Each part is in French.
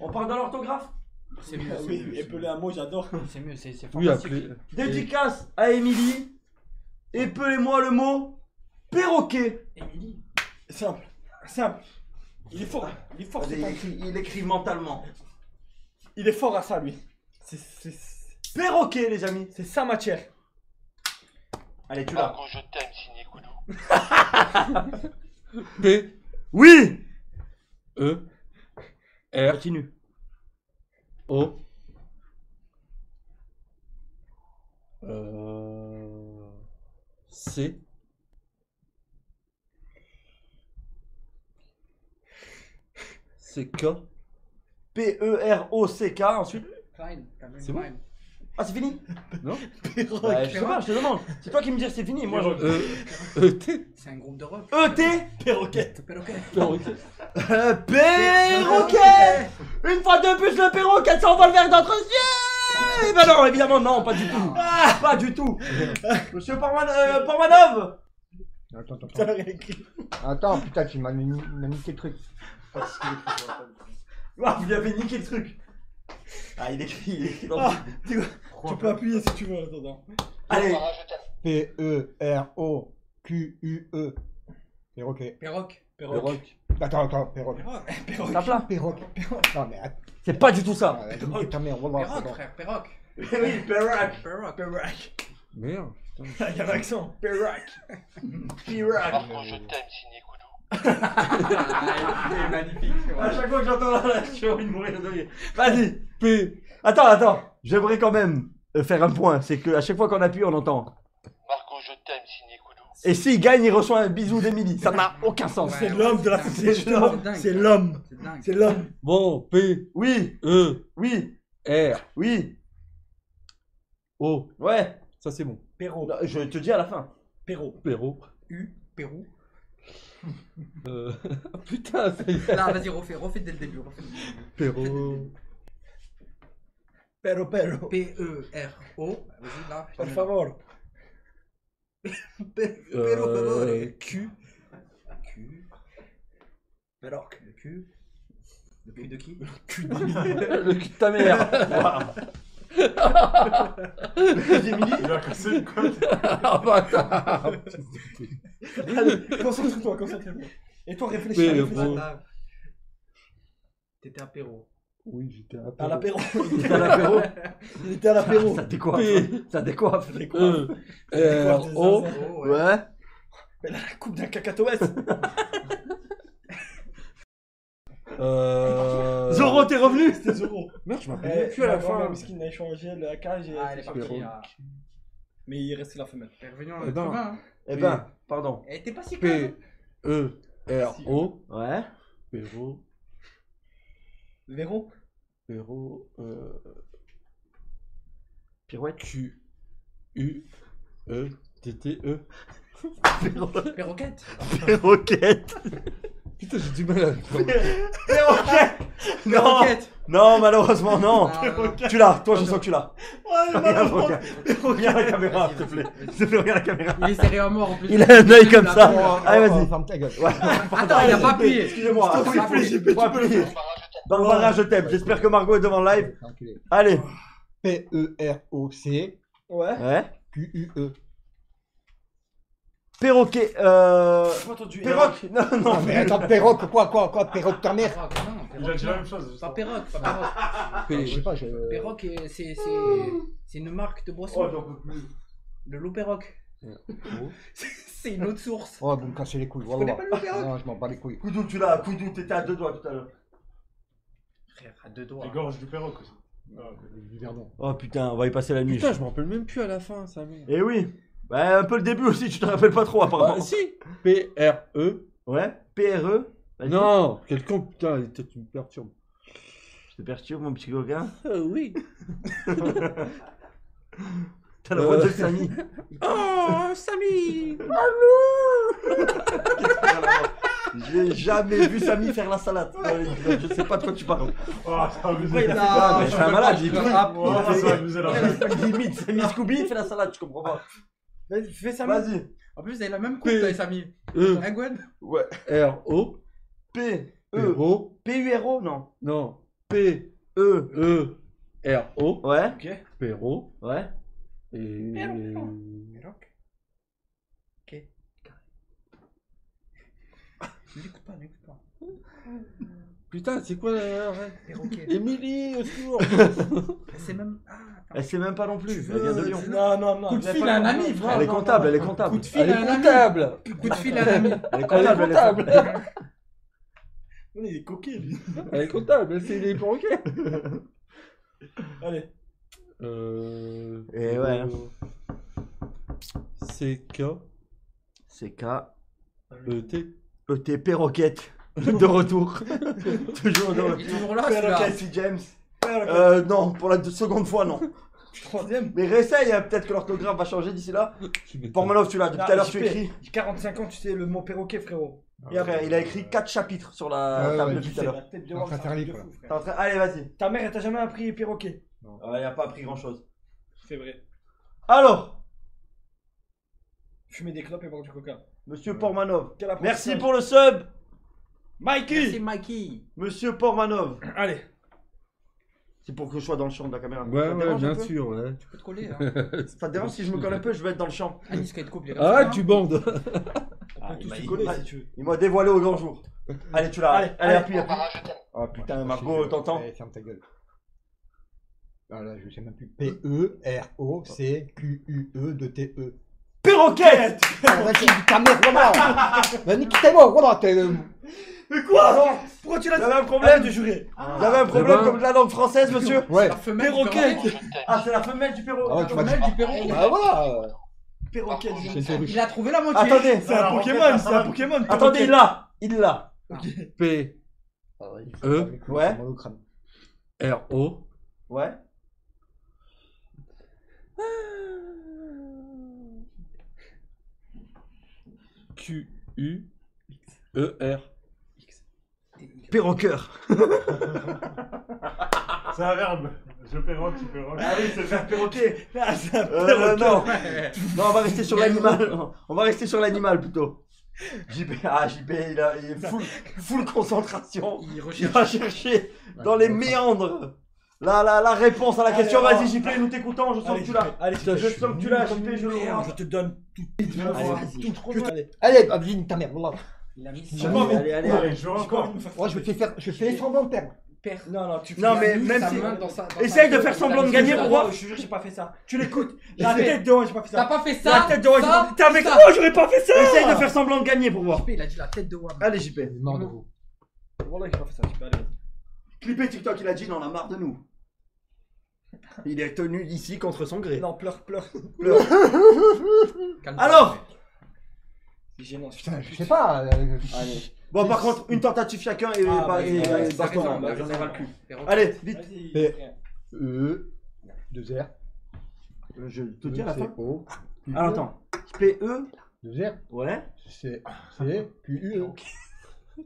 On parle dans l'orthographe C'est mieux, c'est Oui, mieux. épeler un mot, j'adore. C'est mieux, c'est c'est Oui, fantastique. appelez. Dédicace à Émilie. Épelez-moi le mot perroquet. Émilie. Simple. Simple. Il est fort. Il est fort. Il écrit, il écrit mentalement. Il est fort à ça, lui. C'est- C'est Perroquet, les amis. c'est sa matière. Allez, tu l'as. Marco, je t'aime, signé Koudou. P, Oui E, R, Continue. O. Euh, C. C'est K. P-E-R-O-C-K ensuite. C'est bon. Ah, c'est fini Non Bah, Je sais pas, je te demande. C'est toi qui me dis c'est fini. Moi, je. E, E, T. C'est un groupe de rock. E-T Perroquette. Perroquet. Perroquet. Euh, Perroquet Une fois de plus, le perroquet s'envole vers d'autres cieux Eh ben non, évidemment, non, pas du tout. Pas du tout. Monsieur Porman euh, Pormanov Attends, attends, Putain, attends. Attends, putain, tu m'as mis- m'as niqué le truc. Ah, vous lui avez niqué le truc. Ah, il écrit, il écrit dans le- Ah, tu, tu peux appuyer si tu veux en attendant. Allez. P-E-R-O-Q-U-E. Perroquet. Perroque. Perroquet. Attends, attends, perroquet. Perroquet. tape là. Perroquet. Non, mais attends. C'est pas du tout ça. Ah, niquer ta mère, c'est Perroque, bon. frère. Perroque. Oui, Perroque. Perroque. Perroquet. Merde. Il y a l'accent. Perroquet. Perroque. Marco, je t'aime, signé Koudou. C'est magnifique. c'est À vrai. chaque fois que j'entends la j'ai envie de mourir de rire. Vas-y. P. Attends, attends. J'aimerais quand même euh, faire un point. C'est que à chaque fois qu'on appuie, on entend. Marco, je t'aime, signé Koudou. Et s'il gagne, il reçoit un bisou d'Emilie. Ça n'a aucun sens. Ouais. C'est l'homme de la C'est société. C'est l'homme. C'est l'homme. Bon, P, Oui, E, oui, R, oui. O. Ouais. Ça, c'est bon. Perro. Non, Je te dis à la fin. Perro. Perro. U. Pérou. Euh... Putain, ça y est. Là, vas-y, refais. Refais dès le début. refais dès le début. Perro. Perro, perro. P-E-R-O. Vas-y, là. Por favor. Pero, Euh, Q. Q. Perroque. Le cul. Le cul de qui? Le cul de ta mère. Émilie Il a cassé une côte. Ah, bâtard. Allez, concentre-toi, concentre-toi. Et toi, réfléchis. Perro. réfléchis. T'étais apéro. Oui, j'étais à À l'apéro. T'es à l'apéro Il était à l'apéro. Ça décoiffe. P. Ça décoiffe. E, R, O. Oh, ouais. Ouais. Elle a la coupe d'un cacatoès. Euh... Zoro, t'es revenu C'était Zoro. Merde, je m'appelle Eh, plus à la fin. Miskin a échangé la cage et Ah, elle est partie. Ah. Mais il restait la femelle. T'es revenu en Eh ben. 80. hein. Eh ben, pardon. Elle était pas si calme. P, E, R, O. Ouais. Perro. Véro? Perro. Euh... Pirouette. Q, U, E, T, T, E. Perroquette. Perroquette. Putain, j'ai du mal à. Perroquette Non Perroquette. Non, malheureusement, non. Ah. Tu l'as, toi je sens que tu l'as. Ouais, Regarde, la caméra, s'il te plaît. S'il te plaît, regarde la caméra. Il est serré à mort en plus. Il a un œil comme ça. Oh, Allez, oh, vas-y. ferme ta gueule. Attends, il a pas appuyé. Excusez-moi. J'ai plus, faut le appuyer. Farah, je t'aime. Dans le barrage, je t'aime. J'espère que Margot est devant le live. Enculé. Allez. P-E-R-O-C Ouais. Ouais. Q-U-E. Perroquet. Euh. J'ai pas entendu. Perroque. Non, non. Non, mais attends, perroque, quoi, quoi, quoi, perroque ta mère Perroque, non, dit la perroque, même chose. Pas perroque, pas perroque. Je sais pas, je... Perroque, c'est c'est- c'est une marque de boisson. Le loup perroque. O. C'est une autre source. Oh, vous me cassez les couilles, Tu connais voilà. pas le loup perroque? Non, je m'en bats les couilles. Coudou, tu l'as. Coudou, t'étais à deux doigts tout à l'heure. Frère, à deux doigts. Les gorges du perroque aussi. Ah, Du Verdon. Oh putain, on va y passer la nuit. Putain, je me rappelle même plus à la fin, ça. Eh oui. Bah, un peu le début aussi, tu te rappelles pas trop apparemment. Ah, si P, R, E. Ouais. PRE. Non, quel con, putain, tu me perturbes. Je te perturbe, mon petit coquin. Euh, oui. T'as la voix de Euh. Samy. Oh, Samy J'ai jamais vu Samy faire la salade. Je sais pas de quoi tu parles. Oh, ça va abuser. Ouais, il a fait- Ah, mais c'est un malade, il Oh, ça va abuser la fin. il limite Samy Scooby, il fait la salade, je comprends pas. Vas-y, fais ça. Vas-y. En plus, vous avez la même coupe, toi et Samy. E, Gwen Ouais. R, O. P, E, Perro. P, U, R, O, non. Non. P, E. E, R, O, Ouais. Ok. Perro, Ouais. et... Ok. N'écoute pas, n'écoute pas. Putain, c'est quoi la... Perroquet. Émilie, au secours C'est même. Ah, attends. Elle sait même pas non plus. Elle vient de Lyon. Non, non, non. Coup de fil à un ami, frère. Elle est comptable, elle est comptable. Coup de fil Elle à un ami. comptable Coup de fil à un ami. Elle est Elle est comptable, elle est comptable Il est coquet, lui. Elle est comptable, c'est des perroquets Allez. Euh... Et ouais. C, K, C'est K. E, T. ET Perroquette. De retour. Toujours de Il est toujours là, celui-là. Perroquette, si James. Perroquet. Euh, non, pour la deux- seconde fois, non. Troisième. Mais réessaye, hein, peut-être que l'orthographe va changer d'ici là. Pormanov, tu l'as, depuis Ah, tout à l'heure, tu écris. J'ai 45 ans, tu sais le mot perroquet, frérot. Et après, il a écrit 4 chapitres sur la Ouais, table ouais, depuis tout à l'heure. c'est un truc de fou, frère. T'es en train- Allez, vas-y. Ta mère, elle t'a jamais appris perroquet? Ouais, il a pas appris grand chose. C'est vrai. Alors, Fumer des clopes et boire du coca. Monsieur Pormanov. Merci pour le sub. Merci, Mikey Mikey. Monsieur Pormanov. Allez. C'est pour que je sois dans le champ de la caméra. Ouais, Ça te ouais, dérange un bien peu sûr, ouais. Tu peux te coller, hein. Ça te dérange si je me colle un peu, je vais être dans le champ. Anis Coupe, les Ah, tu bandes On Ah, peut il tous m'a- se il coller m'a- si tu veux. Il m'a dévoilé au grand jour. Allez, tu l'as. Allez, appuie, appuie. Oh putain, Margot, t'entends Eh, Ferme ta gueule. Ah là, je sais même plus. P-E-R-O-C-Q-U-E de T-E. Perroquette Ah, Vas-y, ta mère, voilà Vas-y, quittez-moi, voilà t'es, euh, Mais quoi Pourquoi tu l'as J'avais un problème de jurer. Vous avez un problème comme de la langue française, monsieur Ouais. La Perroquet. Ah, c'est la femelle du Ah perroquet. m'as dit. Femelle du perroquet. Bah voilà Perroquet. Il a trouvé la moitié. Attendez, C'est un Pokémon, c'est un Pokémon. attendez, il l'a Il l'a P, Ah E. Ouais. R, O, Ouais Q, U, E, R. Perroqueur C'est un verbe. Je perroque, tu perroques. Allez, c'est faire perroquet Ah, c'est un Euh, perroquet. non Non, on va rester sur l'animal On va rester sur l'animal plutôt JP, ah JP, il, a, il est full, full concentration Il Il recherche. va chercher dans les méandres la, la, la réponse à la question. Vas-y. JP, nous t'écoutons. Je sens que tu l'as. Allez, Je sens que tu l'as, JP. Je le je te donne tout. Allez. Allez. Allez, vas-y, ta mère, voilà. Allez, allez. Allez, je de Moi, je fais faire, je fais semblant de perdre. Père. Non, non, tu Non, mais même si- main dans sa- dans Essaye sa- de faire semblant de gagner pour voir. Je te jure, j'ai pas fait ça. Tu l'écoutes. La tête de j'ai pas fait T'as ça. pas fait La ça tête de j'ai ça, pas fait T'es avec ça. moi, j'aurais pas fait ça. Essaye de faire semblant de gagner pour voir. JP, il a dit la tête de Wam. Allez, JP. Non, non. Voilà, j'ai pas fait ça. JP, allez, vas-y. Clipper TikTok, il a dit, il en a marre de nous. Il est tenu ici contre son gré. Non, pleure, pleure. Calme-toi. Alors C'est gênant. Putain, je sais pas. euh, Allez. Bon, par contre, une tentative chacun et, Ah, pas- bah, et, ouais, et c'est baston, raison, j'en ai ras le cul. Allez, vite. Vas-y. Et- E, 2 R, Je te dis à la C, fin. O, Q, Alors attends. P-E. 2 R, Ouais. C, C, Q, U, E.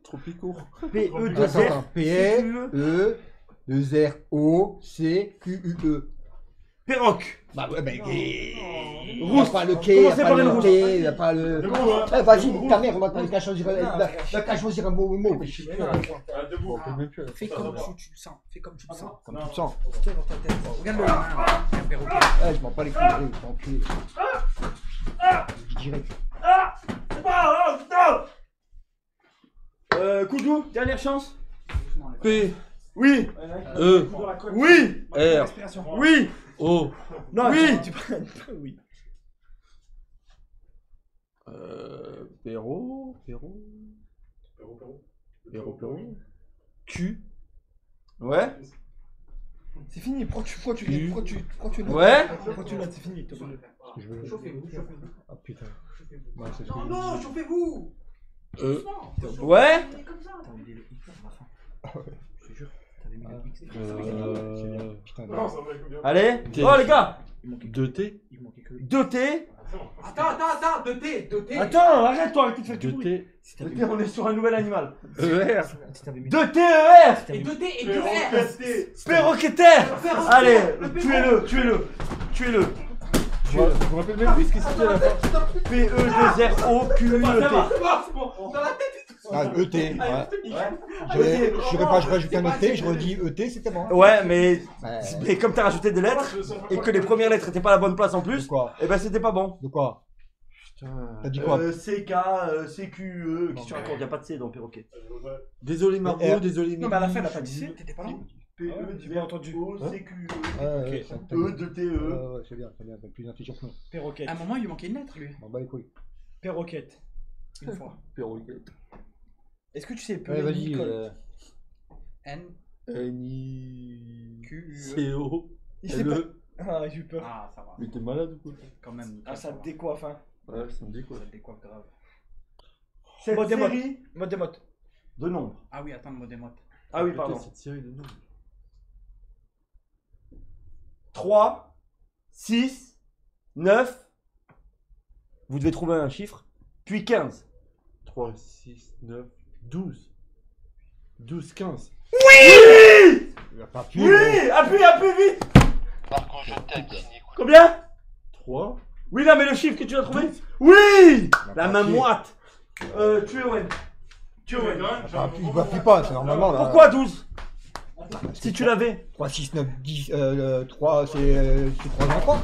Trop picourt. P-E, Attends, 2 Attends, R. attends. P, Q-U-E. E, 2 R, O, C, Q, U, E. Perroque. Bah ouais, mais. Il n'y a Rousse. pas le quai, il n'y a Commencez pas par le il n'y a pas le. Debout, hein. Eh, vas-y, ta mère, on va t'as qu'à choisir, qu'à choisir un mot. mot. Ah, debout. Fais comme tu, tu le sens. Fais comme tu le sens. Comme tu le sens. Tiens dans ta tête. Regarde le main. Un perroquet. Eh, je m'en bats les couilles, allez, je vais enculer. Direct. C'est pas, putain Euh, Koudou, dernière chance P, Oui E, Oui R, Respiration. Oui O, Non, Oui. tu, tu prends. Oui. euh, Perro, Perro, Perro, Perro, Q, Ouais C'est fini. Pourquoi tu, pourquoi tu, Tu- pourquoi tu, pourquoi tu notes Ouais Pourquoi tu C'est fini. Chauffez-vous, chauffez-vous. Ah putain. Non, non, chauffez-vous. E, Ouais T'as envie de Hitler à la fin. Je te jure. T'avais mis le X. euh, Putain, Non, non. ça va être bien. Allez T. Oh les gars 2T, Il manquait que le 2T Attends, attends, attends. 2T, 2T. Attends, arrête toi, arrête de faire du bruit 2T, Si t'avais 2T, on est sur un nouvel animal ER, si t'avais mis 2T-E-R Et 2T et 2R. Perroquetaire Perroquet. Allez, tuez-le, tuez-le Tuez-le je me rappelle même plus ce qui à la fin. P-E-2-R-O-Q-U-E-T C'est bon, c'est bon. Dans la tête. Ah, ET. Ouais. Ouais. Je pas rajouté un ET, je redis ET, c'était bon. Ouais, mais, Ouais. mais comme t'as rajouté des lettres et que les premières lettres étaient pas à la bonne place en plus, quoi et ben c'était pas bon. De quoi Putain. T'as dit quoi Euh, CK, euh, CQE, qu'est-ce que tu racontes Y a pas de C dans perroquet. Désolé Margot, R. désolé Non, mais à la fin, Mimi. pas dit C, t'étais pas là PE, Ah j'ai pas entendu. O, CQE, E, dit. 2 TE. Ouais, c'est bien, c'est bien, plus intelligent que nous. Perroquette. À un moment, il lui manquait une lettre, lui. Bon, bah les couilles. Perroquette. Une fois. Perroquet. Est-ce que tu sais Ouais, peler vas-y. Nicole euh, N, N-I... Q, U, E. C-O... Il sait pas. L-E. Ah, j'ai eu peur. Ah, ça va. Mais t'es malade ou quoi? Quand même. nickel, Ah, ça va. te décoiffe, hein. Ouais, ça me dit quoi Ça te décoiffe grave. Cette Mode émote. série Mode émote. de nombres. Ah oui, attends, le mot démote. Ah oui, pardon. cette série de noms. 3, 6, 9. Vous devez trouver un chiffre. Puis 15. 3, 6, 9, 12. 12, 15. Oui il pas Oui Appuie, appuie vite Marco, je t'aime. Combien? 3. Oui, là, mais le chiffre que tu as trouvé? Oui. La main moite. Euh, tu es Owen. Tu es Owen. Il va pas, c'est normalement là. Pourquoi 12 Si tu l'avais. 3, 6, 9, 10, euh, 3, c'est euh, c'est 3 en 3.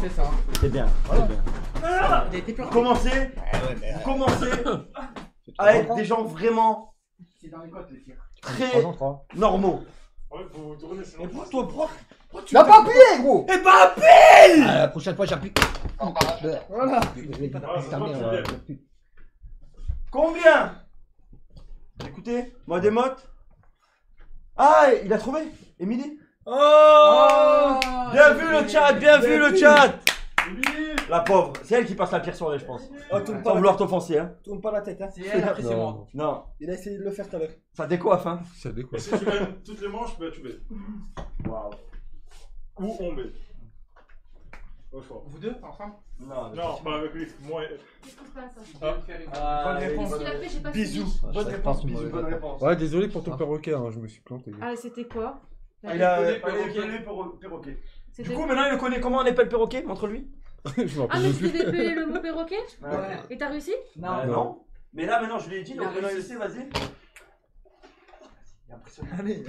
C'est ça. C'est bien. Voilà. Il a été peur. Commencez, ouais, mais. vous commencez C'est à 3 en être 3. des gens vraiment C'est dans les côtes, le tir. très 3 en 3. normaux. Ouais, faut tourner sinon. Mais pourquoi toi, tu n'as pas appuyé, gros Eh bah appuie Ah, La prochaine fois, j'appuie. Voilà. Ah, c'est c'est bien. Combien? Écoutez, mode émote. Ah, il a trouvé Émilie Oh Bien vu le chat, bien vu le chat La pauvre, c'est elle qui passe la pire soirée, je pense. Oh, tourne pas, Sans la vouloir tête. t'offenser, hein. tourne pas la tête, hein. C'est elle, après c'est moi. Non, Il a essayé de le faire tout à l'heure. ça décoiffe, hein. ça Et décoiffe. si tu gagnes toutes les manches, bah tu baises. Ou on baise. Au. Vous deux, ensemble Non, Non, pas avec lui. Moi, et- Qu'est-ce qui se passe Je Ah, Bonne oui, réponse. Bisous. Bonne réponse, bisous, bonne réponse. Ouais, désolé pour ton perroquet, hein, je me suis planté. Ah, c'était quoi Il a Pelé, fallait perroquet. Du coup, maintenant, il le connaît. Comment on appelle perroquet Montre-lui. je m'en Ah, mais tu peler le mot perroquet Ouais. Et t'as réussi Non, Euh, non. Mais là, maintenant, je lui ai dit, Il donc a maintenant, il sait, vas-y. Il est impressionnant. Allez.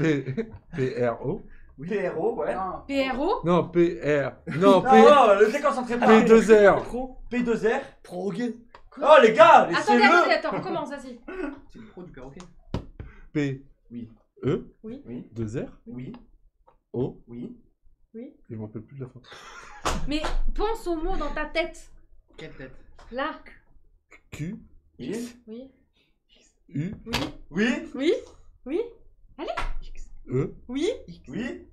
P... P-R-O ouais. Non. PRO Non, P-R... Non, P... Non, le déconcentré pas. P2R Pro. P2R. Prorogué. Oh, les gars, Attendez, laissez-le. attendez, attends, on commence, vas-y. C'est le pro du perroquet. P... Oui. E Oui. Oui. 2R Oui. O Oui. Je me rappelle plus de la fin. Mais pense au mot dans ta tête. Quelle tête? Là. Q, Oui. Oui. U, Oui. Oui. Oui. Oui. E, Oui. Oui.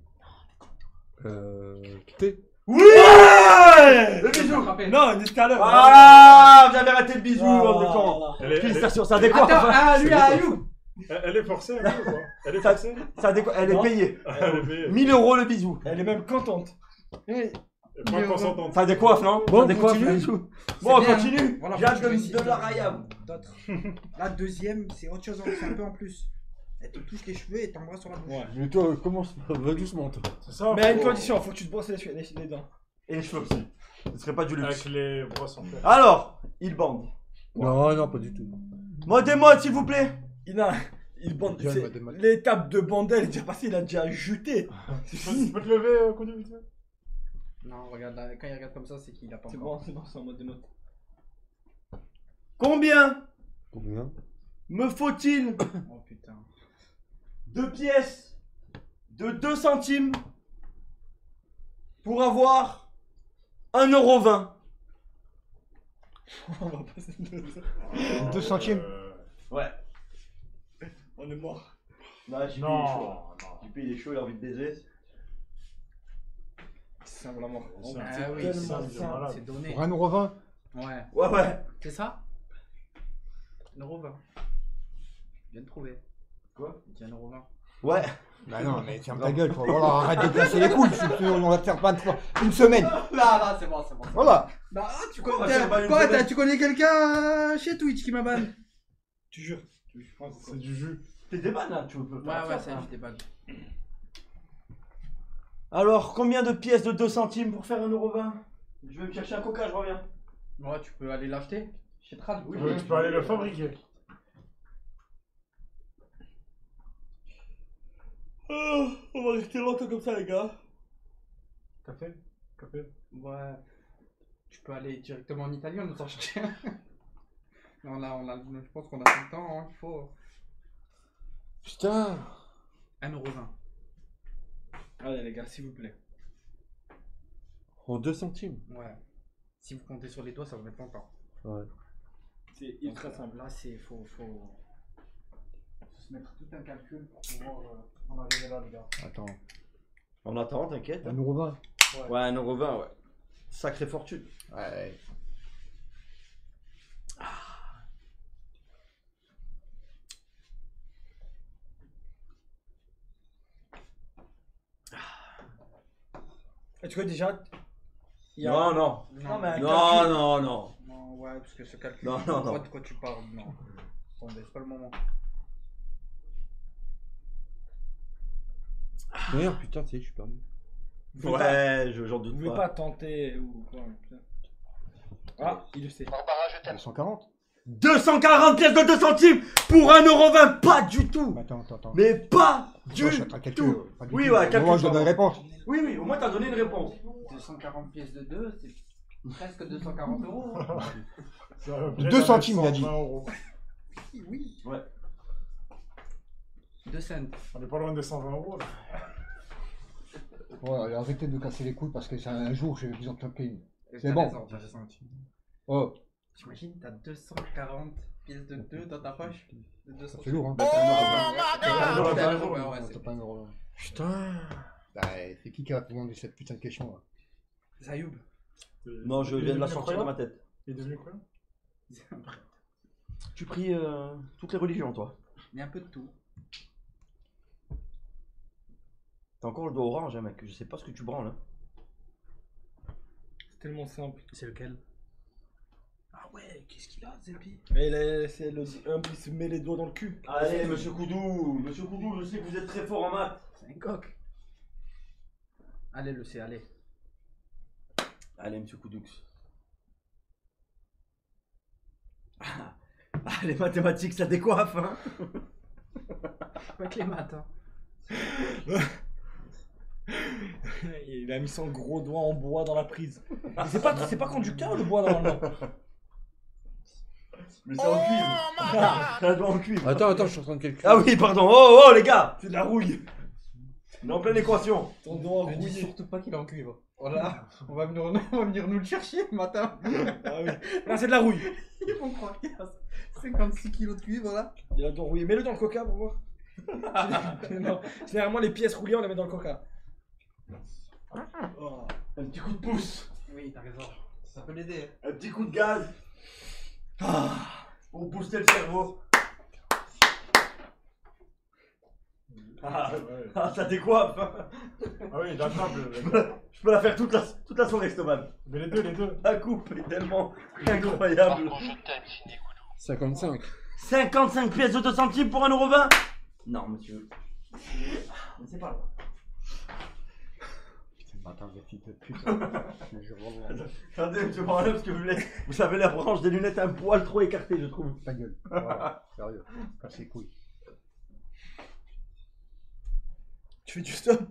euh, T. Oui Le bisou. Non, on est tout à l'heure. Ah, vous avez raté le bisou, de. Ah, elle est, elle est, Félicitations, ça décoiffe. Attends, ah, lui, à Ayou elle- elle est forcée, elle, ou Elle est Ça- forcée Ça décoiffe, elle est Non. payée. Elle est payée. 1000 euros le bisou. Elle est même contente. Oui. Elle est pas consentante. Ça décoiffe, non Bon, Ça décoiffe continue. le bisou. Bon, on bien, continue. Voilà, J'ai hâte faut que de, la rayam. D'autres. La deuxième, c'est autre chose, hein, c'est un peu en plus. Elle te touche les cheveux et t'embrasse sur la bouche. Ouais. Mais toi, commence, va? Doucement, toi. C'est ça Mais à une faut- condition, faut que tu te brosses les, les, les dents. Et les cheveux aussi. Ce serait pas du luxe. Avec les brosses en fer. Alors, il bande. Non, non, pas du tout. Mode et mode, s'il vous plaît. Il a. Il bande. C'est-. L'étape de bandelle est déjà passée, il a déjà juté. Tu peux, tu peux te lever, euh, vite fait? Non, regarde, là, quand il regarde comme ça, c'est qu'il a pas C'est encore. bon, c'est bon, c'est en mode émote. Combien Combien? me faut-il Oh putain. De pièces de 2 centimes pour avoir 1,20€ On va passer de 2 centimes. Euh, Ouais. On est mort. Non, chaud. Non, là. JP, il est chaud, il a envie de baiser. C'est la mort. C'est Ah c'est oui, c'est donné. Pour 1,20€. Ouais. Ouais, ouais. C'est ça? 1,20€. Je viens de trouver. Quoi? Il dit 1,20€. Ouais. Bah non, mais ferme ta gueule, toi. Voilà, arrête de casser les couilles. sinon on va te faire pas une semaine. Non, non, c'est bon, c'est bon. Voilà. Non, ah, tu Quoi, connais, c'est pas une quoi, semaine tu connais quelqu'un euh, chez Twitch qui m'a ban? Tu jures. Tu jures. C'est du jus. T'es des bannes là, tu peux Ouais, pas ouais, faire c'est ça. balles. Alors, combien de pièces de 2 centimes pour faire 1,20€ Je vais me chercher un coca, je reviens. Ouais, tu peux aller l'acheter chez Trad. Tu peux- Tu peux aller le fabriquer. Oh, on va rester longtemps comme ça, les gars. Café Café Ouais. Tu peux aller directement en Italie, on nous en chercher un. Mais on a, on a, je pense qu'on a tout le temps, hein, il faut. Putain 1,20€. Allez, les gars, s'il vous plaît. En 2 centimes Ouais. Si vous comptez sur les doigts, ça va mettre longtemps. Ouais. C'est Donc, ultra simple. Là, c'est faut, faut se mettre tout un calcul pour pouvoir euh, en arriver là, les gars. Attends. On attend, t'inquiète. 1,20€. Ouais, 1,20€, ouais. Sacrée fortune. Ouais. Et tu vois déjà. il y a- Non, non. Non, mais un Non, calcul. non, non. Non, ouais, parce que ce calcul, Non, je non, vois non. de quoi tu parles. Non. Attendez, c'est pas le moment. Merde, putain, tu sais, je suis perdu. Vous Ouais, je- j'en Vous doute voulez pas. pas tenter ou quoi putain. Ah, il le sait. Barbara, je t'aime. 240 240 pièces de 2 centimes pour 1,20€, pas du tout. Mais Attends, attends, attends. Mais pas du Moi, je suis en train de calculer, tout. pas du Oui, tout. ouais, calcule. Je donne une réponse. Oui, oui, au moins t'as donné une réponse. 240 pièces de 2, c'est presque 240 euros. hein. Deux centimes, il a dit. 120 euros. Oui, oui. Ouais. 2 cents. On est pas loin des 120 euros là. Ouais, arrêtez de me casser les couilles parce que c'est un jour, j'ai besoin de toquer une. C'est t'as bon. raison, t'as raison. Oh, T'imagines, t'as 240 pièces de 2 dans ta poche de 200 ça fait lourd, hein. C'est c'est pas un euro. Putain Bah, c'est qui qui a à cette putain de question là? Zayoub. Non, je Il viens de la sortir de ma tête. Il est devenu quoi Tu pries euh, toutes les religions, toi. Mais un peu de tout. T'as encore le doigt orange, hein, mec. Je sais pas ce que tu branles. Hein. C'est tellement simple. C'est lequel? Ah ouais, qu'est-ce qu'il a, Zepi? Mais là, c'est le un qui se met les doigts dans le cul. Allez, monsieur Koudou, monsieur Koudou, je sais que vous êtes très fort en maths. C'est un coq. Allez, le C, allez. Allez, monsieur Koudoux. Ah, ah, les mathématiques, ça décoiffe, hein. Avec les maths, hein. Il a mis son gros doigt en bois dans la prise. Mais c'est pas, c'est pas conducteur le bois normalement. Mais c'est en cuivre. C'est un doigt en cuivre. Attends, attends, je suis en train de calculer. Ah oui, pardon. Oh, oh, les gars. C'est de la rouille. On est en pleine équation. Ton doigt Ne dis rouillé. surtout pas qu'il est en cuivre. Voilà, on va venir, on va venir nous le chercher le matin. Ah oui. Là c'est de la rouille. Ils vont croire qu'il y a 56 kilos de cuivre là. Il a le doigt rouillé. Mets-le dans le coca pour voir. non, généralement les pièces roulées on les met dans le coca. Oh. Un petit coup de pouce. Oui, t'as raison. Ça peut l'aider. Un petit coup de gaz. Ah, pour booster le cerveau. Ah, Ouais. ah, ça décoiffe. Ah oui, la table. Je peux, je peux la faire toute la, toute la soirée, Stoman. Mais les deux, les deux. La coupe est tellement incroyable. Marco, je t'aime, signé Koudou. 55. 55 pièces de 2 centimes pour 1,20€ Non, monsieur. Mais c'est pas loin. Attends, je fille de pute. Je vraiment. Attendez, monsieur Barnum, parce que vous, voulez- vous avez la branche des lunettes un poil trop écartée, je trouve. Ta gueule. Voilà, sérieux. Casse les couilles. Tu fais du stop.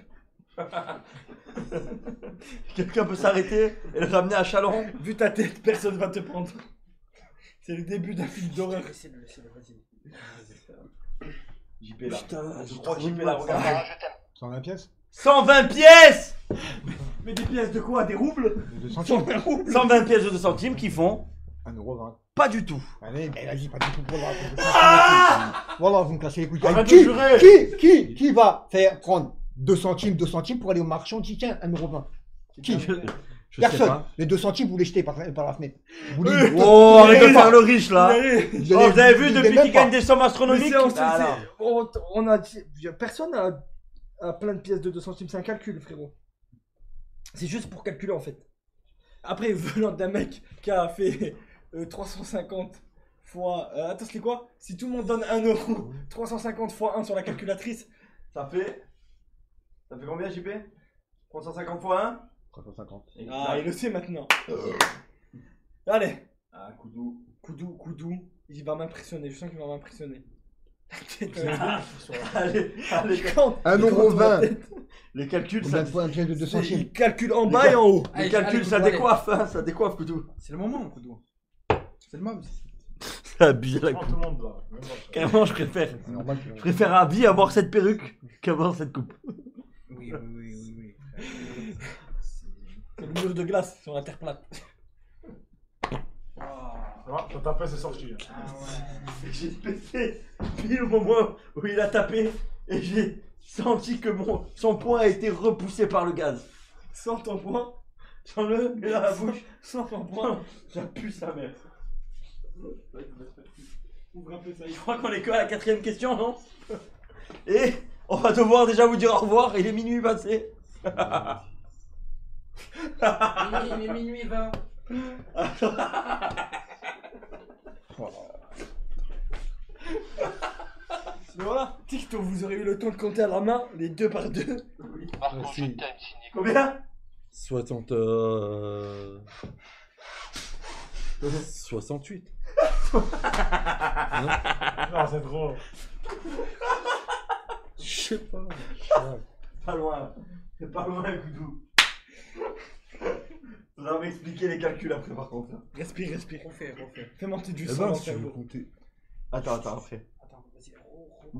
Quelqu'un peut s'arrêter et le ramener à Chalon Vu ta tête, personne va te prendre. C'est le début d'un film d'horreur. Laissez-le, laissez-le, vas-y. JP là. Putain, je crois que JP là, regarde. Barbara, je t'aime. 120 pièces 120 pièces Mais des pièces de quoi? Des roubles? De 2 centimes 120 pièces de 2 centimes qui font 1,20€. pas du tout. Allez, mais vas-y, pas du tout. Voilà, vous me cassez les couilles. Voilà, vous me cassez les couilles. Arrête de qui, jurer. qui, qui, qui va faire prendre 2 centimes, 2 centimes pour aller au marchand dit tiens, 1,20€ Qui Je, sais Personne. pas. Les 2 centimes, vous les jetez par, par la fenêtre. Vous les Oh, arrête de faire le riche là. Mais- Oh, vous avez vu vous depuis les même pas. gagne des sommes Mais astronomiques c'est- on, Ah, on- on a dit- personne a, plein de pièces de 2 centimes, c'est un calcul frérot. C'est juste pour calculer en fait. Après, venant d'un mec qui a fait euh, 350 fois... euh, attends, c'est quoi? Si tout le monde donne 1 euro, 350 fois 1 sur la calculatrice, Ça fait. Ça fait combien, JP 350 fois 1 350. ah, il le sait maintenant. Allez, Ah, Koudou. Koudou, Koudou, il va m'impressionner, je sens qu'il va m'impressionner. Allez, allez, Quand 1,20€. les calculs, ça, de fois un pièce de 2 centimes Il calcule en bas et en haut. les calculs, allez, ça décoiffe, hein, ça décoiffe, Koudou. C'est le moment, Koudou. C'est le moment. C'est abusé la je- Carrément, je préfère. Je préfère à vie avoir cette perruque qu'avoir cette coupe. Oui, oui, oui, oui. oui. C'est le mur de glace sur la terre plate. Ah, Ça va, Ton tapin c'est sorti. ah ouais. J'ai pété pile au moment où il a tapé et j'ai senti que mon, son poing a été repoussé par le gaz. Sans ton poing? J'en le mets dans la bouche. Sans ton poing? Ça pue sa mère. Ouvre un peu ça. Je crois qu'on est que à la quatrième question, non? Et on va devoir déjà vous dire au revoir. Il est minuit passé. Il est minuit 20. Mais voilà, TikTok, vous aurez eu le temps de compter à la main, les deux par deux. Marco, Merci. je t'aime, signé Combien? 60. Euh... 68. Non, c'est trop. Je sais pas. Pas loin. C'est pas loin, Goudou. Vous allez m'expliquer les calculs après, par contre. Respire, respire. Refais, refais. Fais monter du Eh sang ben, dans si tu veux cerveau. compter. Attends, attends, après. Attends, vas-y.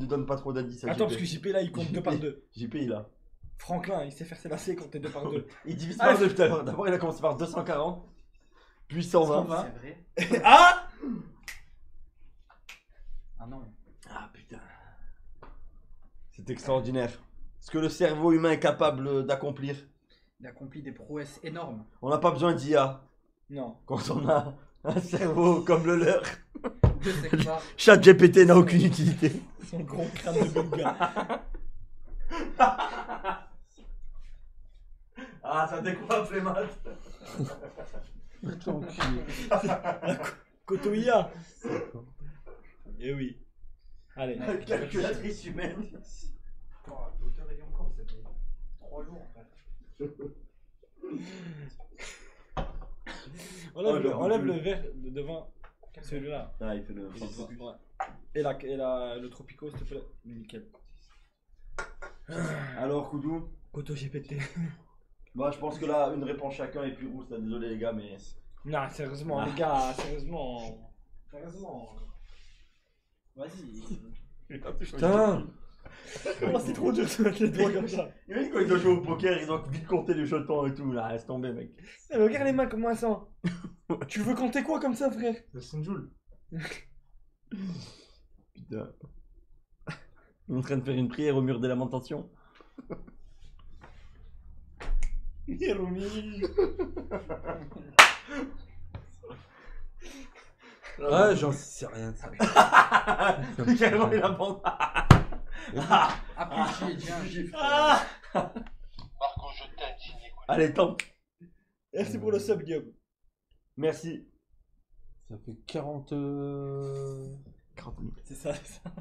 Ne donne pas trop d'indices à Attends, JP. parce que JP là, il compte deux par deux. JP, il a. Franklin, il sait faire ses lacets et compter deux par deux. Il divise Ah, par deux tout à l'heure. D'abord, il a commencé par 240, puis 120. C'est vrai ah Ah non. Ah putain. C'est extraordinaire. Ce que le cerveau humain est capable d'accomplir. Il accomplit des prouesses énormes. On n'a pas besoin d'IA Non. quand on a un cerveau comme le leur. Je sais pas. Chat GPT n'a aucune utilité. Son gros crâne de bulgare. Ah, ça décoiffe les maths. Kotoïa. Eh oui. Allez. Calculatrice humaine. L'auteur il est encore, ça fait 3 jours. Enlève, Oh, le, enlève le verre de devant. Celui-là. Ah, il fait le. Il est devant, ouais. Et, la, et la, le Tropico, s'il te plaît. Nickel. Alors, Koudou Koto GPT. Bah, je pense que là, une réponse chacun et puis rousse. là, Désolé, les gars, mais. Non, sérieusement, Ah. les gars, sérieusement. Sérieusement. Vas-y. Putain Oh, c'est trop dur de se mettre les doigts comme ça. Imagine quand il doit jouer au poker, il doit vite compter les jetons et tout. Là, laisse tomber, mec. Eh, mais regarde les mains comme elles sont. tu veux compter quoi comme ça, frère? C'est Sinjoul. Putain. On est en train de faire une prière au mur des lamentations. Hiromi. Ouais, j'en sais rien. ça. Carrément, il abandonne. Après, j'y ai dit un chiffre. Ah Marco, je t'aime, signé. Allez, tant. Merci pour le sub, Guillaume. Merci. Ça fait 40. euh, 40 000. C'est ça, c'est ça.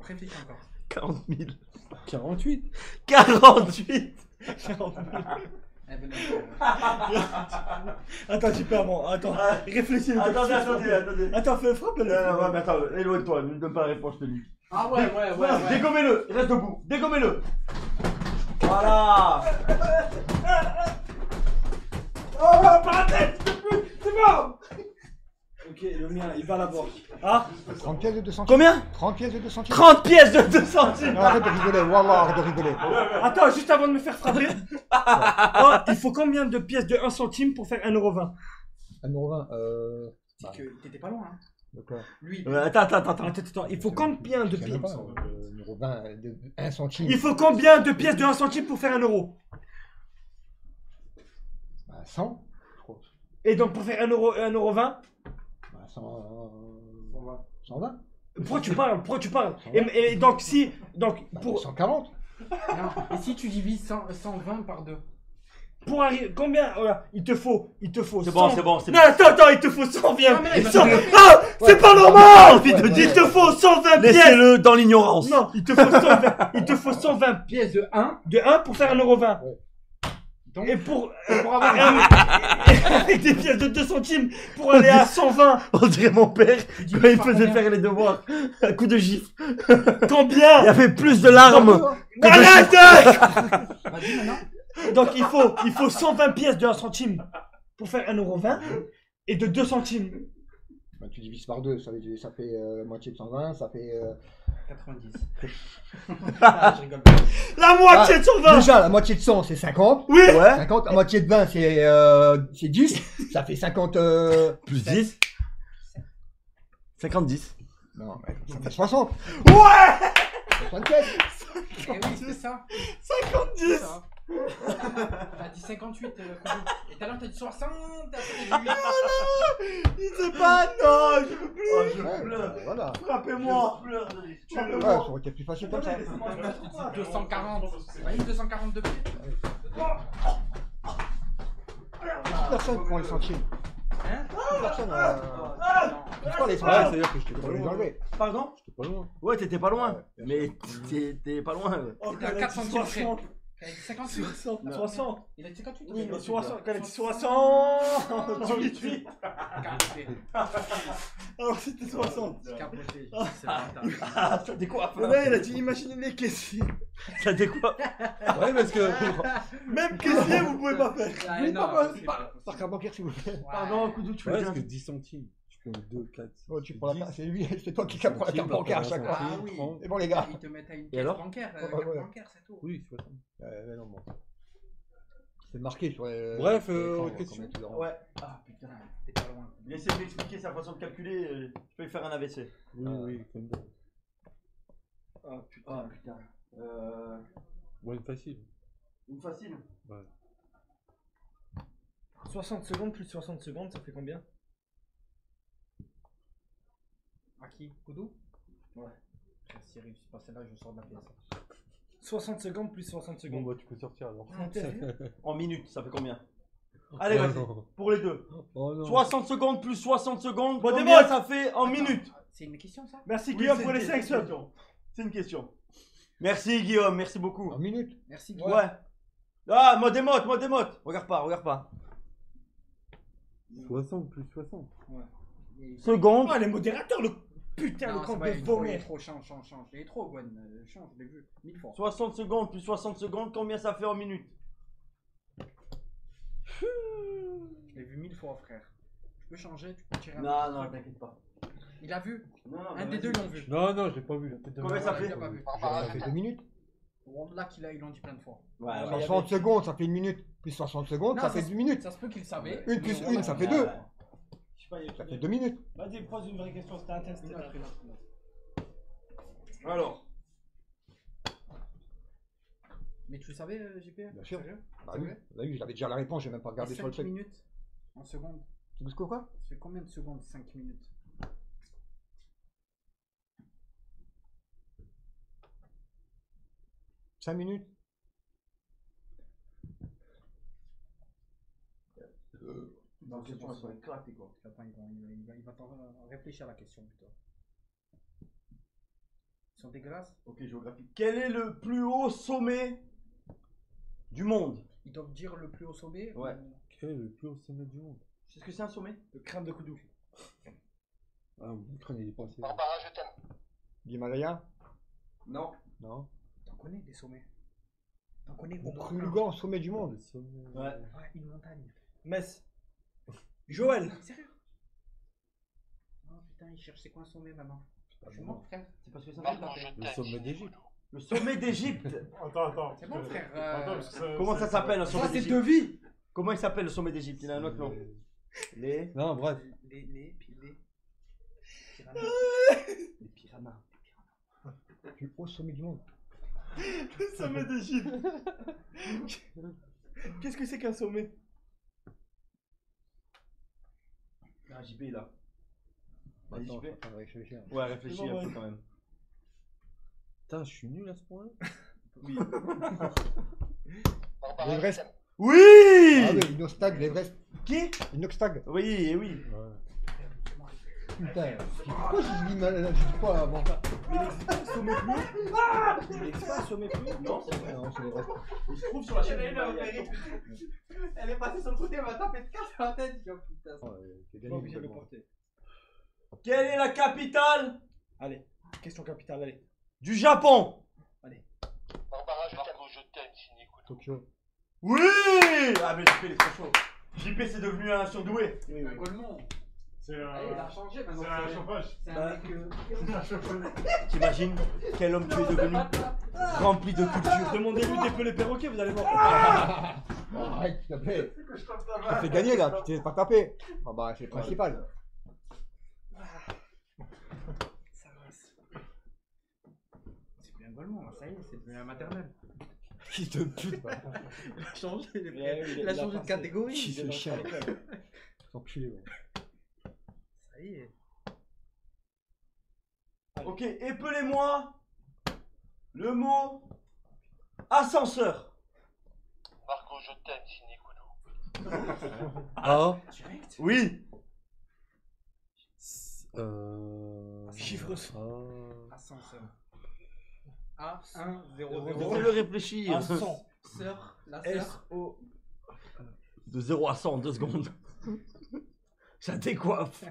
Réfléchis encore. 40 000. 48 48 Eh ben non. Attends, j'ai pas avant. Attends, Ah, réfléchis. Attendez, attendez, attendez. Attends, fais frappe le. Euh, ouais, mais attends, éloigne-toi, ne me donne pas la réponse, je te dis. Ah ouais, ouais, ouais. Dégommez-le, il reste debout, dégommez-le. Voilà. Oh, pas la tête, c'est bon. Ok, le mien, il va l'avoir. Ah 30 pièces de 2 centimes. Combien 30 pièces de 2 centimes. 30 pièces de 2 centimes. Non, arrête de rigoler, Wallah, arrête de rigoler. Attends, juste avant de me faire frapper. oh, il faut combien de pièces de 1 centime pour faire 1,20€ 1,20€, euh. C'est que t'étais pas loin. Hein. D'accord. Lui, Ouais, attends, attends, attends, attends. Attends, attends, il faut combien de pièces pas, euh, 1,20€, de 1 centime. Il faut combien de pièces de 1 centime pour faire 1 euro Bah, 100. je crois. Et donc pour faire 1 euro, 1 euro 20 Bah, 100, euh, 120. Pourquoi tu parles Pourquoi tu parles et, et donc si, donc Bah, pour, 140. non. Et si tu divises 100 120 par 2 pour arriver, combien voilà, Il te faut, il te faut C'est 100 bon, c'est bon, c'est Non, attends, attends, il te faut 120 Non, mais là, il va 100 te- Ah C'est pas normal Il te faut 120 pièces Laissez-le dans l'ignorance. Non, il te faut 120, il te faut 120 Pièce de 1. de 1 pour faire 1,20€. Et pour, et pour avoir avec des pièces de 2 centimes pour aller à 120, On dirait mon père Tu dis quand il faisait faire les devoirs. Un coup de gifle. combien Il y avait plus de larmes. Arrête. Donc il faut, il faut 120 pièces de 1 centime pour faire 1,20€ et de 2 centimes. Bah, tu divises par deux, ça fait, ça fait euh, moitié de 120, ça fait. euh, 90. Ah, je rigole pas. La moitié de 120 Déjà, la moitié de 100, c'est 50. Oui Ouais. 50, la moitié de 20, c'est euh, c'est 10. Ça fait 50. euh, Plus 10. 50 10. Non, mais ça fait 60. Ouais 64. Eh oui, c'est ça. 50 C'est 10 ça. T'as dit 58, euh. Et tout à l'heure, t'as dit 60. Après, t'as dit 8. Il sait pas, non, je veux plus Oh, je Ouais, pleure. bah, voilà. Frappez-moi. Ouais, ça aurait été plus facile comme ça. Moi, je te dis 240. Oui, 240 de pied. Personne prend les centimes. Hein Personne. Euh... Non. Les Ouais, centimes. c'est-à-dire que j'étais On pas va les loin. enlever. Pardon? J'étais pas loin. Ouais, t'étais pas loin. Ouais, Mais t'es- t'es pas loin. ouais. Oh, T'es à quand elle a 4 dit centimes près. 60, T'as dit 58. 60, 60, Il a dit 58 oui, mais mais 60, quand elle a dit 60, tu lui dis. Capoté. Alors c'était 60. Capoté. C'est bâtard. Ah, ça décoiffe. Mec, il a dit imaginez les caissiers. Ça décoiffe. Ouais, parce que. Même caissier, vous pouvez pas faire. Oui, non, pas Par carte bancaire, s'il vous plaît. Pardon, coup de tu Ouais, veux parce que dire 10 centimes. Prends 2, 4. Oh, tu prends la carte, c'est lui, c'est toi qui prends la carte bancaire à chaque fois. Ah oui. Et bon, les gars. Ils te mettent à une alors bancaire. euh, Ouais, carte ouais. bancaire, c'est tout. Oui, 60. Euh, non, bon. C'est marqué sur les. Bref, euh, autre question. Ouais. Ah putain, t'es pas loin. Laissez lui expliquer sa façon de calculer. euh, Je peux lui faire un AVC. Oui, oui, comme d'hab. Ah putain. Ah putain. Euh. Ouais, une facile. Une facile. 60 secondes plus 60 secondes, ça fait combien? À qui Koudou Ouais. S'il réussit pas celle-là, je sors de la pièce. 60 secondes plus 60 Bon, secondes. bah, tu peux sortir alors. Ah, En minutes, ça fait combien Allez, Oh vas-y. non. Pour les deux. Oh non. 60 secondes plus 60 secondes. Bon, combien ça fait en minutes C'est une question ça? Merci Oui, Guillaume c'est pour les une 5 question. subs. C'est une question. Merci Guillaume, merci beaucoup. En minute. Merci Ouais. Guillaume. Ah, mode émote, mode émote. Regarde pas, regarde pas. 60 plus 60. Et- Seconde. Oh, les modérateurs, le putain, Non, le pas, de trop, il est vomir. trop, change, change, change. Il est trop, Gwen. euh, Change, je l'ai vu. Mille fois. 60 secondes plus 60 secondes, combien ça fait en minutes? Je l'ai vu mille fois, frère. Tu peux changer, tu peux tirer un Non, non, t'inquiète pas. Il a vu Non, non, Un des deux l'ont vu. Non, non, j'ai pas vu Combien ça fait. Ça fait 2 minutes? Là qu'il a, ils l'ont dit plein de fois. Ouais, Ah, ouais. mais- 60 secondes, ça fait une minute. Plus 60 secondes, Non, ça ça fait se- 10 minutes. Ça se peut qu'il savait. Une plus une, ça fait deux. Je sais pas, il y a Ça fait de- 2 minutes. Vas-y, pose une vraie question, c'était autre. Alors, Mais tu le savais, euh, JP Bien sûr. Sérieux? Bah C'est oui, vrai? Bah oui, j'avais déjà la réponse, j'ai même pas regardé sur le 5 truc. minutes en seconde. Tu dis quoi? Ça fait combien de secondes 5 minutes? 5 minutes dans cette question, elles sont éclatées quoi. Il va, il va, il va, il va t'en réfléchir à la question plutôt. Ils sont dégueulasses Ok, géographie. Quel est le plus haut sommet du monde? Ils doivent dire le plus haut sommet Ouais. ou- Quel est le plus haut sommet du monde? Tu sais ce que c'est un sommet? Le crâne de Koudou. Ah, mon crâne il est pas assez. Barbara, je t'aime. L'Himalaya Non. Non. T'en connais des sommets? T'en connais moins plus un. grand sommet du monde. Le sommet. Ouais. Ouais, une montagne. Metz. Joël. Sérieux? Oh putain, il cherche c'est quoi un sommet maintenant pas Je mort, frère. C'est parce que ça je Le sommet d'Égypte. Le sommet d'Égypte. Attends, attends. C'est bon, frère. Attends, euh, parce que ça- Comment ça s'appelle un sommet Ça, c'est d'Égypte de vie Comment il s'appelle le sommet d'Égypte Il a un autre nom. Les. Non, bref. Les, les, puis les. Pyramides. Les piranhas. Le plus haut sommet du monde. Le sommet d'Égypte. Qu'est-ce que c'est qu'un sommet? Ah, JP est là. Vas-y, Attends, JP. je suis en train de réfléchir. Ouais, réfléchis bon, un peu quand même. Putain, je suis nul à ce point-là. Oui. L'Everest. Oui Ah oui, Inoxtag, l'Everest. Qui? Inoxtag. Oui, et oui. Ouais. Putain, pourquoi j'ai dit mal J'ai dit quoi avant Mais l'expert sommet plus L'expert sommet plus Non, c'est vrai. Non, c'est reste. Il se trouve sur la chaîne. Elle est passée sur le côté, elle m'a tapé de casse sur la tête. J'ai dit, oh, putain, ça- Pas obligé de le porter. Quelle est la capitale? Allez, question capitale, allez. du Japon Barbara, je t'aime. je t'aime, Shinny Kudo. Tokyo. Oui Ah mais JP il est trop chaud. JP c'est devenu un surdoué. Oui, Un oui. Golemont. C'est Ah, il a un. changé maintenant. C'est un c'est- chauffage. C'est un mec. euh, C'est un chauffage. T'imagines quel homme tu es devenu Rempli de culture. Demandez-lui des peu les perroquets, vous allez voir. Arrête, s'il te plaît. Tu fais gagner là, tu t'es pas tapé. Ah bah, c'est le principal. Ça va. C'est plus un Golemont, là, ça y est, c'est devenu un maternel. Fils de pute. Il a changé, il a changé de catégorie. Qui ce chien Enculé, ouais. Ça y est. Ok, épelez-moi le mot ascenseur. Marco, je t'aime, Shinny Kudo. A. Direct. Oui. Euh. Chiffre. A. Ascenseur. A 1 0 Laissez-le 0. réfléchir. À 100. Sœur, la sœur. S-O. De 0 à 100 en 2 secondes. Ça décoiffe.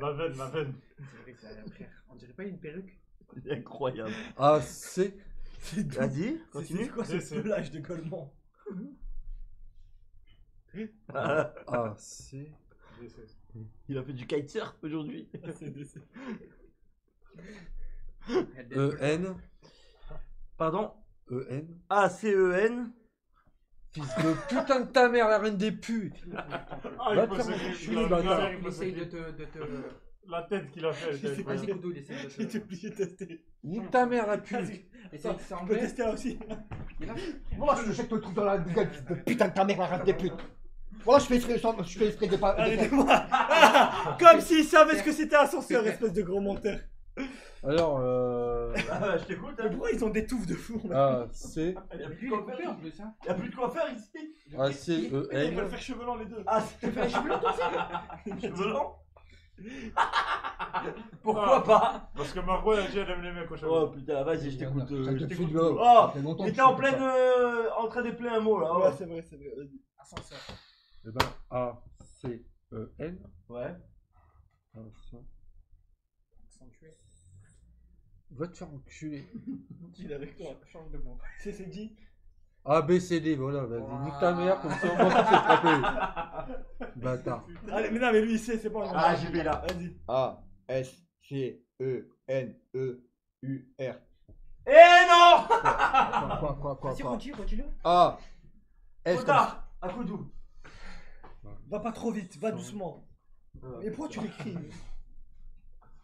La veine, la veine. C'est vrai que ça a l'air frère. On dirait pas une perruque? C'est incroyable. A. C. C'est d'où Vas-y, C'est- continue. C'est quoi ce C'est- pelage de Golemont Ah, A. C. il a fait du kitesurf aujourd'hui. C'est des- c'est- E. N. Pardon E. N. A-C-E-N. Fils de putain de ta mère, la reine des putes. Ah, Va il te faire enculer, il bâtard. peut Il se essaye de te. De te... La tête qu'il a fait. était sais pas Vas-y. Koudou, il essaye de J'étais te. obligé de tester. Nique ta mère, la pute. Essaye de Tu peux s'enlever. tester là aussi. Moi, je te jette le truc dans la gueule, fils de putain de ta mère, arrête des putes. Voilà, je fais exprès, je fais exprès de pas. de Ah, Comme s'il savait ce que c'était ascenseur, espèce de gros menteur. Alors, euh. Ah, je t'écoute. Mais hein. pourquoi ils ont des touffes de fou là A. C. Il y a Lui, plus de quoi faire. en plus, hein. Il y a plus de quoi faire ici. A. C. E. Ils veulent N. faire chevelant les deux. Ah, c'est fait les cheveux longs aussi. Cheveux longs Pourquoi pas Parce que Margot, elle a dit elle aime les mecs au Oh putain, vas-y, je t'écoute. Euh, je t'écoute. Oh, il était en pleine. ça. euh, en train d'épeler un mot là. Ouais, c'est vrai, c'est vrai. vas-y. Ascenseur. Eh ben, A. C. E. N. Ouais. Ah, ça. Accentué. Va te faire enculer. Il est avec toi. Change de mot. C'est c'est dit. A, B, C, D, voilà, vas-y, Ouah. nique ta mère, comme ça on va se frapper. Bâtard. Allez, mais non, mais lui il sait, c'est bon. Ah, j'y vais là. Vas-y. A, S, C, E, N, E, U, R. Eh non Quoi, quoi, quoi, quoi, Vas-y, quoi continue, continue. A, S, Trop comme tard À coup doux. Va pas trop vite, va doucement. Mais pourquoi tu l'écris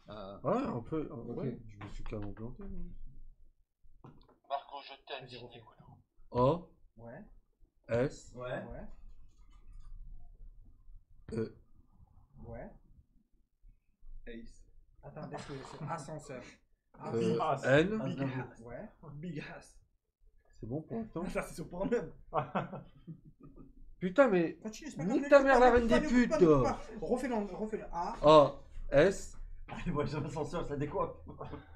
Ah, Ouais, un peu. Ok. Ouais, je me suis carrément planté. Marco, je. Kudo. A, Ouais. S, Ouais. Ouais. E. Ouais. Ace. Attends, laisse-le, c'est ascenseur? Euh, N. Big ass. Ouais. Big ass. C'est bon pour l'instant. Ça, c'est sur point même. Putain, mais. Continue, Nique ta mère, la reine ne des putes. Refais-le, refais-le. A. A, S. Allez, moi j'ai l'ascenseur, ça décoiffe.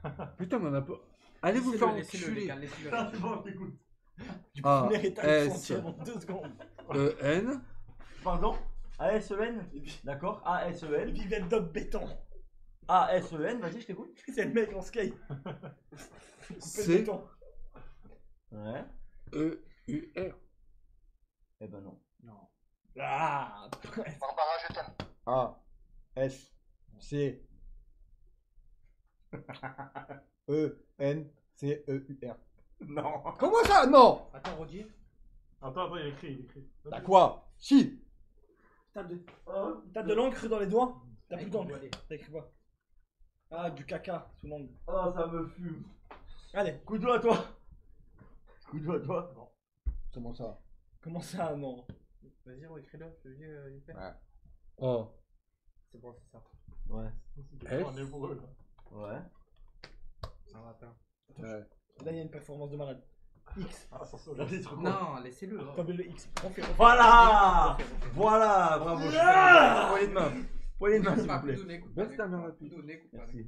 Putain, mais on a pas. Allez vous faire Laissez-le, enculer. laissez-le. Ah, c'est bon, je t'écoute. Du A, premier étage S. en deux secondes. E, N. Pardon? A-S-E-N Et puis, D'accord et A-S-E-N puis il vient d'op béton. A-S-E-N, vas-y, je t'écoute. C'est le mec en skate. Couper le C, béton. Ouais. E, U, R. Eh ben non. Non. Ah Barbara, je t'aime. A, S, C, E, N, C, E, U, R. Non. Comment ça? Non Attends, redis. Attends, attends, il écrit, il écrit. Bah quoi? Si T'as de, t'as de l'encre dans les doigts? T'as plus d'encre. allez. T'as écrit quoi? Ah, du caca sous l'ongle. Oh, ça me fume. Allez, Coup de doigt à toi. Coup de doigt à toi. Comment ça? Comment ça Non? Vas-y, réécris-le. Je te dis, euh, il fait. Ouais. A, C'est bon, c'est ça. Ouais. C'est en hébreu, là. Ouais. Ça va pas. Ouais. Là, il y a une performance de malade. X. Ah, ça. Là, des trucs. Non, laissez-le. T'as vu le X. Refais, refais. Voilà. Voilà, bravo. Ah Poignée de main. Poignée de main, s'il Ah, vous plaît. Baisse pas, ta main pas. rapide. Pas, Merci.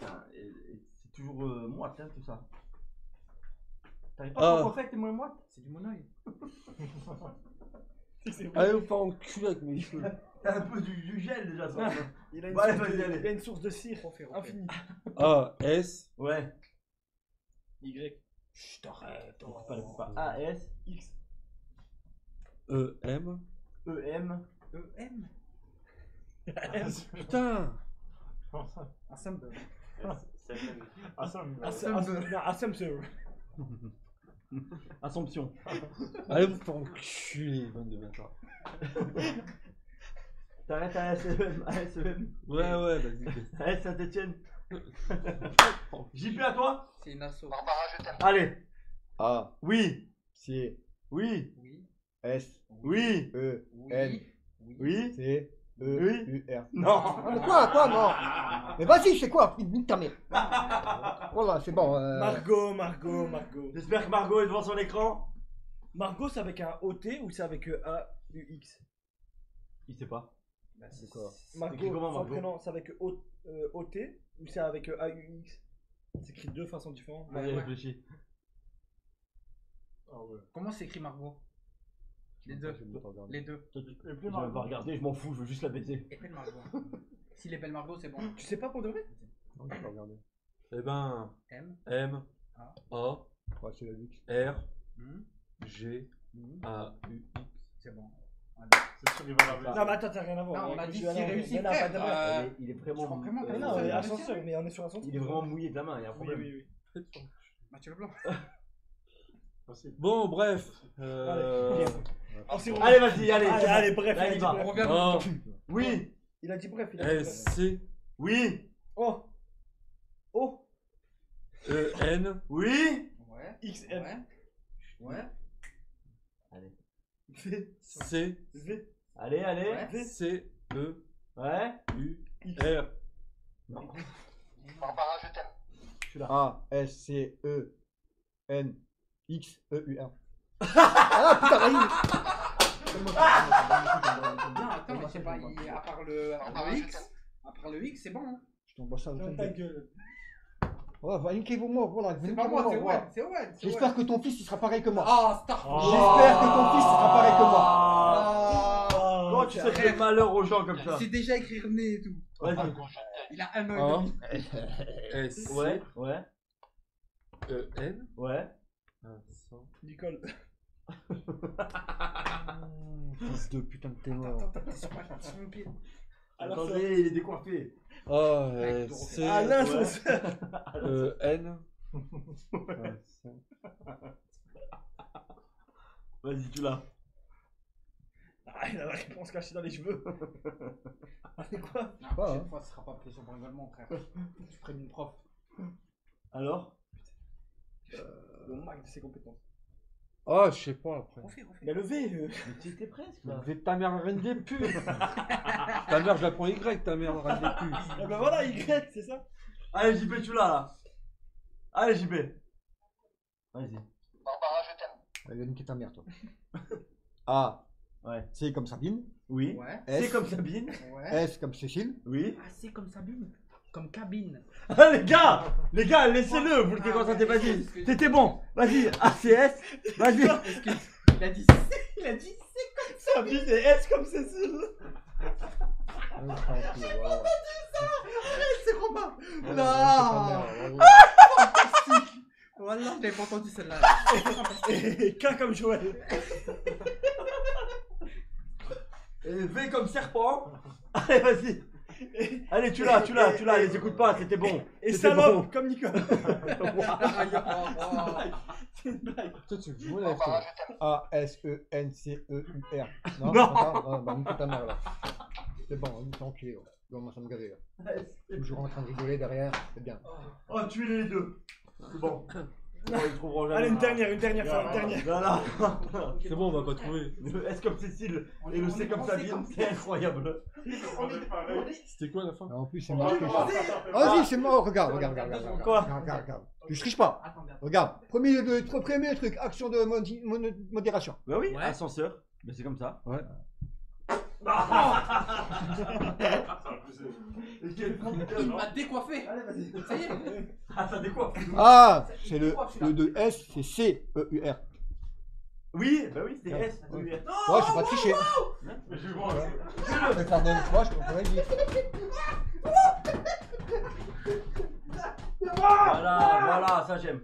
pas. C'est toujours euh, moite, hein, tout ça. T'arrives pas Ah. à refait avec tes mains moites C'est du monoï. Allez, vous faire enculer avec mes cheveux. T'as un peu du, du gel déjà, ça. Il a une, Bah, allez, source, de, allez. il a une source de cire infinie. A, S, Ouais. Y. Chut, arrête. On pas, on coupe pas. A, S, X, E, M. E, M. E, M. Putain Un symbole. Ah, Assumption. Assomption. Allez, vous faire enculer, 22 bâtards. T'arrêtes à S, E, M. A, S, E, M. Ouais, ouais, vas-y. A, S, Saint-Etienne. JP à toi C'est une asso. Barbara, je t'aime. Allez. A, Oui. C, Oui. Oui. S, Oui. E, Oui. N, Oui. C, E, Oui. U, R. Non. Mais quoi, quoi, non Mais vas-y, c'est quoi Nique ta mère. Voilà, c'est bon. euh, Margot, Margot, Margot. J'espère que Margot est devant son écran. Margot, c'est avec un OT ou c'est avec euh, A, U, X? Il sait pas. Bah, C'est quoi Margot, comment, son Margot prénom, c'est avec O- euh, OT ou c'est avec euh, A, U, X? C'est écrit de deux façons différentes. Vas-y, ouais. réfléchis. Ah ouais. Comment s'écrit Margot? Les deux. Les deux. Je vais pas regarder, m'en fous, je veux juste la baiser. Et Margot. S'il est belle Margot, c'est bon. Tu sais pas pour de vrai? Non, je vais pas regarder. Eh ben, M. M. A, Ouais, c'est la X. R, Hmm. G, A, U, X. C'est bon. C'est sûr qu'il va la. Non, mais attends, t'as rien à voir. Non, on a dit s'il réussit, frère, euh. Il est- il est je vraiment. vraiment euh, Mais ascenseur, mais on est sur ascenseur. Il est vraiment mouillé de la main, il y a un Oui, problème. oui, oui. Mathieu Leblanc. Facile. Bon, bref. Euh... Ah, c'est bon. Allez, vas-y, allez. Allez, allez, bref, Là, il va. On bref. revient. A, Oui. Il a dit bref, il a dit bref. S, C, Oui. Oh Oh E, N, Oui. Ouais. XM. Ouais. Ouais. V. C, V. Allez, allez. Ouais. C, E, Ouais. U, R. Barbara, je t'aime. A, S, C, E, N, X, E, U, R. ah putain, Non, attends, mais je sais pas, il- à part le, à part le X, à part le X, c'est bon. hein. Je t'envoie ça. Ferme ta gueule. Ouais, va niquer-vous moi, voilà. C'est pas moi, c'est Owen, c'est Owen. c'est J'espère Owen. que ton fils il sera pareil que moi. Ah, Star. Oh. J'espère que ton fils il sera pareil que moi. Ah. Comment tu sais faire malheur aux gens comme ça C'est déjà écrire né et tout. Vas-y. T'aime. Il a un demi. S, Ouais, ouais, E, N. ouais. Vincent. Nicole. Fils de putain de témoin. Attends, sur ma- sur Attendez, il est décoiffé. A, Avec S, ton- C, Ah, Ouais. l'ascenseur E, N. Vas-y, tu l'as. Ah, il a la réponse cachée dans les cheveux. Ah, c'est quoi? Pas, prochaine hein. fois, ce sera pas pression pour rigolement, frère. Tu prennes une prof. Alors? Le max de ses compétences. Ah, je sais pas après. Refais, refais. Mais le V, euh, Mais tu étais presque là. V de ta mère, reine des putes Ta mère, je la prends Y, ta mère, reine des putes. Ah bah voilà, Y, c'est ça Allez, JP, tu l'as là. Allez, JP. Vas-y. Barbara, je t'aime. Elle va niquer ta mère, toi. A, Ouais. C comme Sabine. Oui. Ouais. C'est comme Sabine. Ouais. S comme Cécile. Oui. Ah, c'est comme Sabine. Comme cabine. Ah, les gars Les gars, laissez-le, vous le Ah, déconcentrez, vas-y. C'était bon. Vas-y, ACS. Vas-y. Il a dit Il a dit Sabine et S comme Cécile c'est Romain. Non Non Fantastique Voilà, je l'avais pas entendu celle-là. Et K comme Joël Et V comme serpent. Allez, vas-y. Allez, tu l'as, tu l'as, tu l'as. Les écoute pas, c'était bon. Et salope bon. comme oh. C'est une blague Toi, tu joues là, Barbara, toi. je t'aime. A, S, E, N, C, E, U, R. Non? Non, bah nique ta mère là. C'est bon, on est enculé. là. Je commence à me gaver là. Toujours en train de rigoler derrière, c'est bien. Oh, tuez les deux. C'est bon. Ils trouveront jamais. Allez, une dernière, une dernière, une dernière non, non. C'est bon, on va pas trouver. Le S comme Cécile et le C comme Sabine, c'est incroyable. C'était quoi la fin En plus, c'est ça. Vas-y, c'est mort, regarde, regarde, regarde, regarde. Quoi regarde, regarde, regarde. Tu triches pas. Regarde, premier, premier truc, action de modération. Bah oui, ascenseur. Mais c'est comme ça. Et quel Il m'a décoiffé. Allez, vas-y. Ça y est. Ah, ça décoiffe. Ah, c'est le, le de S, c'est C, E, U, R. Oui, bah oui, c'était S. Ouais. Oui, S. Ouais, je suis pas triché. Mais je vais voir. Mais faire une fois, je comprends dire. Voilà, voilà, ça j'aime.